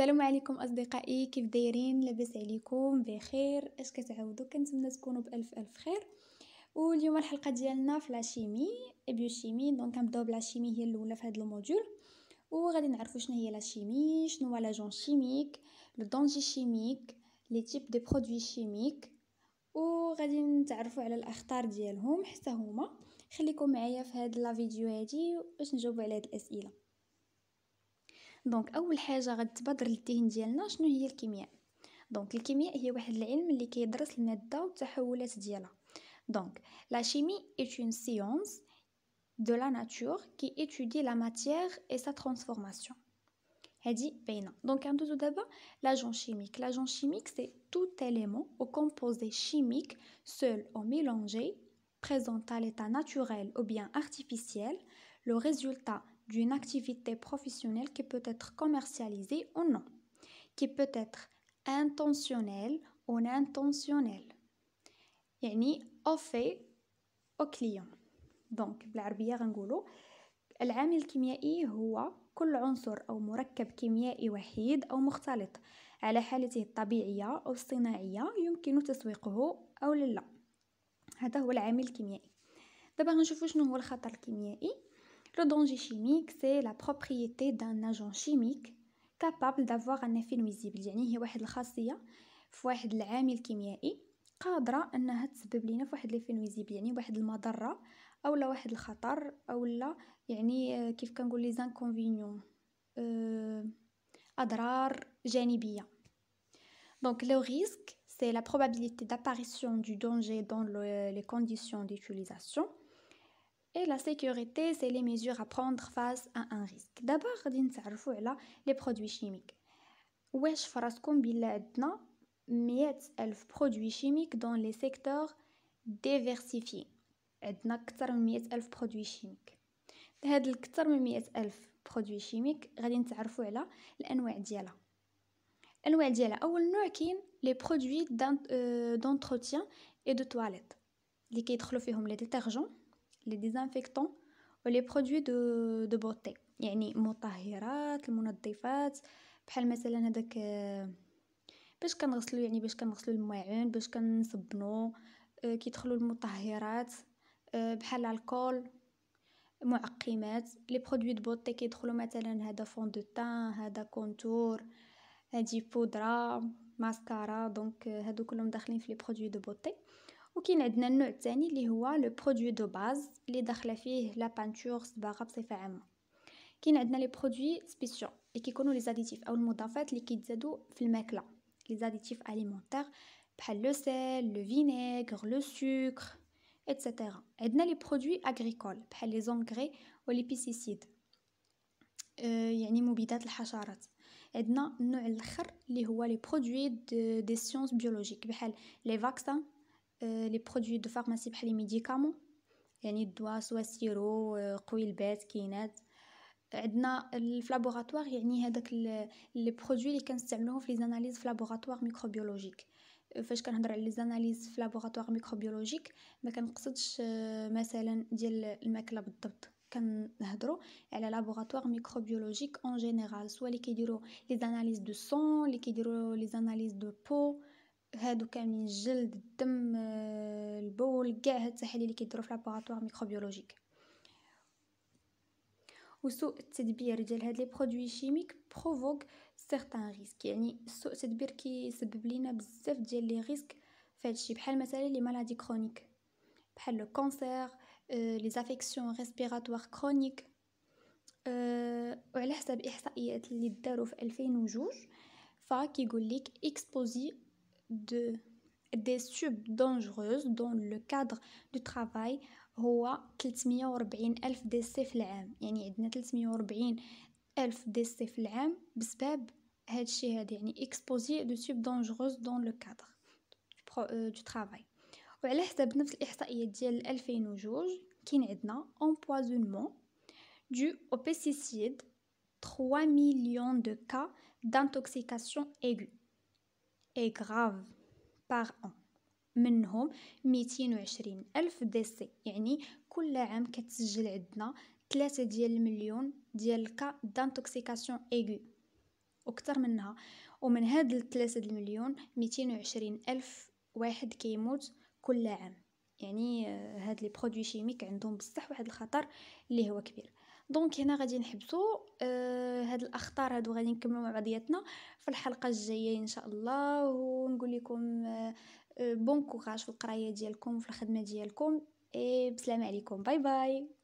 السلام عليكم أصدقائي كيف دايرين؟ لاباس عليكم بخير. اش كتعاودوا؟ كنتمنى تكونوا بألف ألف خير. واليوم الحلقة ديالنا في la chimie biochimie. donc كنبداو ب la chimie هي الأولى في هذا ال module. وغادي نعرفوا شنو هي la chimie شنو هو l'agent chimique le danger chimique les types des produits chimiques وغادي نتعرفوا على الأخطار ديالهم حتى هما. خليكم معايا في هذا la vidéo هادي باش نجاوب على هاد الأسئلة. donc أول حاجة غتبادر للذهن ديالنا شنو هي الكيمياء. donc الكيمياء هي واحد العلم اللي كيدرس المادة والتحولات ديالها. donc la chimie est une science de la nature qui étudie la matière et sa transformation هادي باينه دونك ندوزو دابا لاجون chimique لاجون chimique c'est tout élément ou composé chimique seul ou mélangé présent à l'état naturel ou bien artificiel le résultat d'une activité professionnelle qui peut être commercialisée ou non, qui peut être intentionnelle ou intentionnelle. يعني offert au client. دونك بالعربية غنقولو. العامل الكيميائي هو كل عنصر أو مركب كيميائي وحيد أو مختلط على حالته الطبيعية أو الصناعية يمكن تسويقه أو لا. هذا هو العامل الكيميائي. دابا غنشوفو شنو هو الخطر الكيميائي. Le danger chimique, c'est la propriété d'un agent chimique capable d'avoir un effet nuisible. يعني هي واحد الخاصية في واحد العامل كيميائي قادرة أنها تسبب لنا في واحد l'effet nuisible يعني واحد المضرة او لا واحد الخطر او لا يعني كيف كنقول لي زانكونفينيون اضرار جانبية Donc le risque, c'est la probabilité d'apparition du danger dans le, les conditions d'utilisation et la sécurité c'est les mesures à prendre face à un risque d'abord غادي نتعرفوا على les produits chimiques واش فراسكم بلا عندنا مئة ألف produits chimiques dans les secteurs diversifiés عندنا أكثر من مئة ألف produits chimiques هاد الأكثر من مئة ألف produits chimiques غادي نتعرفوا على الأنواع ديالها. الأنواع ديالها أول نوع كاين les produits d'entretien et de toilette اللي كيدخلوا فيهم les détergents les désinfectants و les produits de de beauté يعني مطهرات المنظفات بحال مثلا هذاك باش كنغسلو يعني باش كنغسلو الماعون باش كنصبنو كيدخلوا المطهرات. بحال l'alcool معقمات. les produits de كيدخلوا مثلا هذا fond de teint هذا contour هادي بودرا mascara. donc هادو كلهم داخلين في les produits de beauté وكاين عندنا النوع الثاني اللي هو le produit de base اللي داخلة فيه la peinture صباغة بصفة عامة. كاين عندنا les produits spéciaux اللي كيكونوا les additifs أو المضافات اللي كيتزادوا في الماكلة. les additifs alimentaires بحال le sel le vinaigre le sucre ايتترا عندنا لي برودوي اغريكول بحال لي زونغري ولي بيسيسيد أه يعني مبيدات الحشرات عندنا النوع الاخر اللي هو لي برودوي دي سيونس بيولوجيك بحال لي فاكسان لي برودوي دو فارماسي بحال لي ميديكامون يعني الدواء سوا سيرو قوي البات كاينات عندنا في لابوراتوار يعني هذاك لي برودوي اللي كنستعملوهم في لي زاناليز في لابوراتوار ميكروبيولوجيك فاش كنهضر على les analyses في laboratoire microbiologique ما كنقصدش مثلا ديال الماكلة بالضبط. كنهضروا على laboratoire microbiologique en général soit اللي كيديروا les analyses de sang اللي كيديروا les analyses de peau هادو كاملين الجلد الدم البول كاع هاد التحاليل اللي كيديروا في laboratoire microbiologique. وسوء التدبير ديال هاد لي برودوي شيميك بروفوك سيغتان ريسك يعني سوء التدبير كيسبب لينا بزاف ديال لي ريسك فهادشي بحال مثلا لي مالادي كرونيك بحال لو كونسير لي زافيكسيون ريسبيراتوار كرونيك وعلى حسب الاحصائيات اللي داروا في 2002 فكيقول لك اكسبوزي de, des subs dangereuses dans le cadre du travail هو 340 ألف ديسي في العام يعني عندنا 340 ألف ديسي في العام بسبب هاد الشيء هذا يعني اكسبوزي دو سوب دونجروز دون لو كادر دو ترافاي وعلى حسب نفس الاحصائيات ديال 2002 كاين عندنا امبوازونمون دو او بيستيسيد 3 millions de cas d'intoxication aiguë et grave par an منهم 220 ألف ديسي. يعني كل عام كتسجل عندنا ثلاثة ديال المليون ديال ال cas d'intoxication aiguë وكتر منها. ومن هاد الثلاثة المليون ميتين وعشرين ألف واحد كيموت كل عام. يعني آه، هاد les produits chimiques عندهم بصح واحد الخطر اللي هو كبير. donc هنا غادي نحبسو آه هاد الأخطار هادو غادي نكملو مع بعضياتنا في الحلقة الجاية إن شاء الله. ونقول لكم آه bon courage في القراية ديالكم في الخدمة ديالكم إي بسلام عليكم. باي باي.